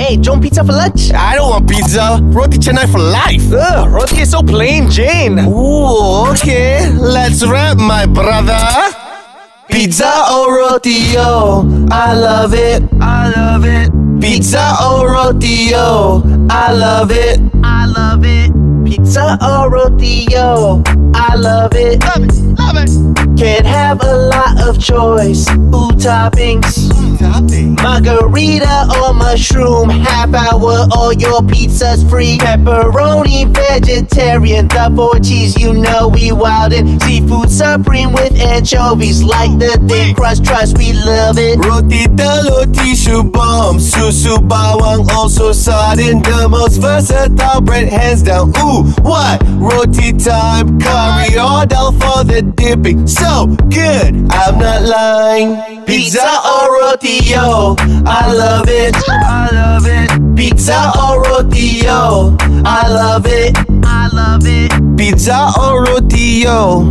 Hey, want pizza for lunch? I don't want pizza. Roti canai for life. Ugh, roti is so plain Jane. Ooh, okay. Let's rap, my brother. Pizza or roti, yo. I love it. I love it. Pizza or roti, yo. I love it. I love it. Pizza or roti, yo. I love it. Love it. Love it. Can't have a lot of choice. Ooh, toppings. Margarita or mushroom, half hour, all your pizzas free. Pepperoni, vegetarian, the four cheese, you know we wildin'. Seafood supreme with anchovies, like the thin crust, trust we love it. Roti telur tissue bomb Susu bawang also sardine The most versatile bread hands down Ooh, what? Roti time Curry or dal for the dipping. So good, I'm not lying. Pizza or roti, yo I love it I love it. Pizza or roti, yo I love it I love it. Pizza or roti, yo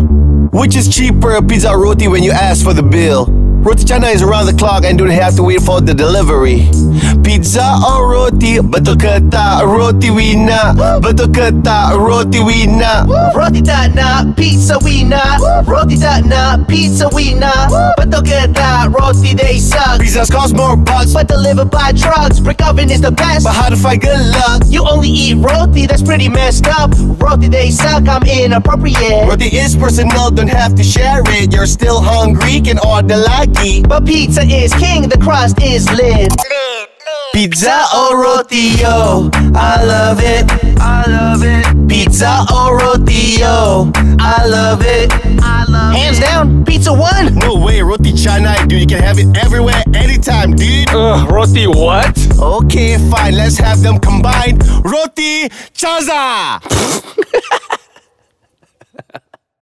Which is cheaper, pizza or roti when you ask for the bill? Roti canai is around the clock and don't have to wait for the delivery. Pizza or roti, betul ke tak? Roti we nak, betul ke tak? Roti we nak. Roti tak nak, pizza we nak. Roti tak nak, pizza we nak. Betul ke tak? Roti they suck. Pizzas cost more bucks, But delivered by trucks, brick oven is the best. but how to find good luck? You only eat roti, that's pretty messed up. Roti they suck, I'm inappropriate. Roti is personal, don't have to share it. You're still hungry, can order lagi. But pizza is king, the crust is lit. Pizza or roti, yo, I love it. I love it. Pizza or roti, yo, I love it. I love it. Hands down, pizza won. No way, roti canai, dude. You can have it everywhere, anytime, dude. Ugh, roti what? Okay, fine. Let's have them combined. Roti chaza.